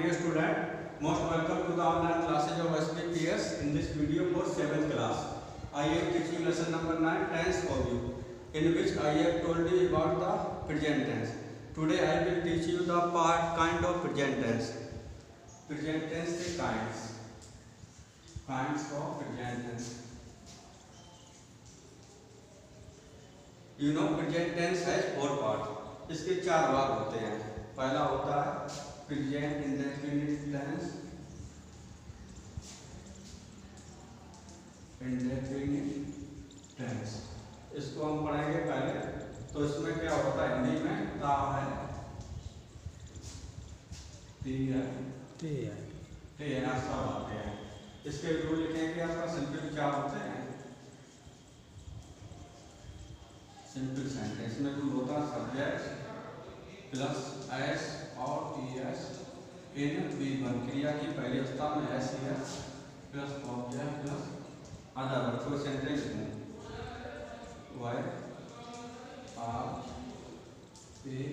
dear student. Most welcome to the online classes of SPPS in this video for 7th class. I am teaching lesson number 9, tense for you, in which I have told you about the present tense. Today I will teach you the part kind of present tense. Present tense के kinds. Kinds of present tense. You know present tense has four parts. इसके चार भाग होते हैं पहला होता है present indefinite tense indefinite tense इसको हम पढ़ेंगे पहले तो इसमें क्या होता है? हिंदी में ता है। ती है। ते है। ते है ना सब आते हैं। इसके रूल लिखेंगे आपका सिंपल क्या होते हैं। सिंपल सेंटेंस में रूल होता है सब्जेक्ट प्लस एस और E S in V one क्रिया की पहली अवस्था में S E S plus object plus other कोई सेंटेंस में वाई आर ए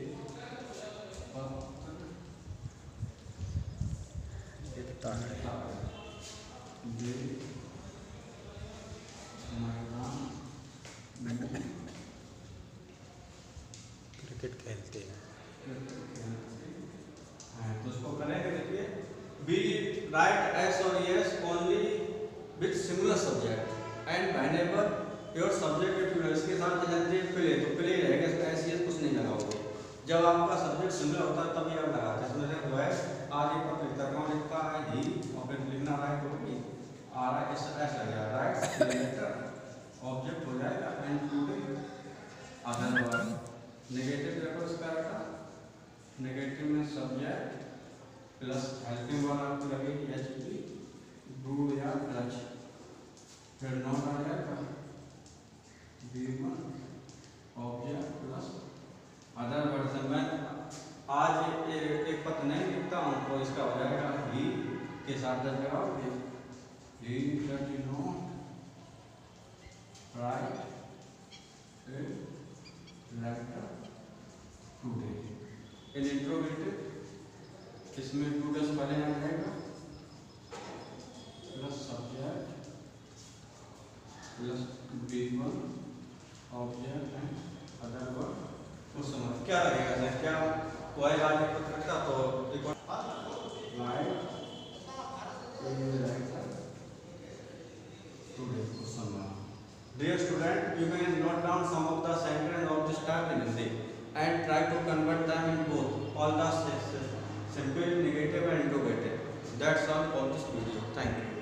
क्रिकेट खेलते हाँ, तो उसको करेंगे देखिए। बी राइट एस और yes only with similar subject and whenever your subject if इसके साथ जैसे प्ले तो प्ले रहेगा, इसका एस यस कुछ नहीं लगाओगे जब आपका सब्जेक्ट सिमिलर होता है तभी आप लगाते हैं। इसमें जो है, आज एक पत्र लिखता कौन लिखता है? ही और फिर लिखना राइट हो गई आ रहा है एस एस लगेगा राइट लेटर ऑब्जेक्ट हो जाएगा एंड टू अदर नेगेटिव इसका बेटा नेगेटिव में सब्जेक्ट प्लस हेल्पिंग वर्ड आपको लगेगी एच पी डू या टच फिर नॉट आ जाएगा V one object plus other word मैं आज ए, एक पत्र नहीं लिखता हूँ तो इसका हो जाएगा ही के साथ दस लगाओगे he does not write letter today an interrogative इसमें टू डस पहले यहाँ रहेगा plus subject plus V one object and other word उस समय क्या लगेगा सर? क्या कोई बात नहीं वाली पत्रकता तो एक Dear student, you may note down some of the sentences of this type in Hindi. and try to convert them in both all the sexes simple negative and interrogative that's all for this video thank you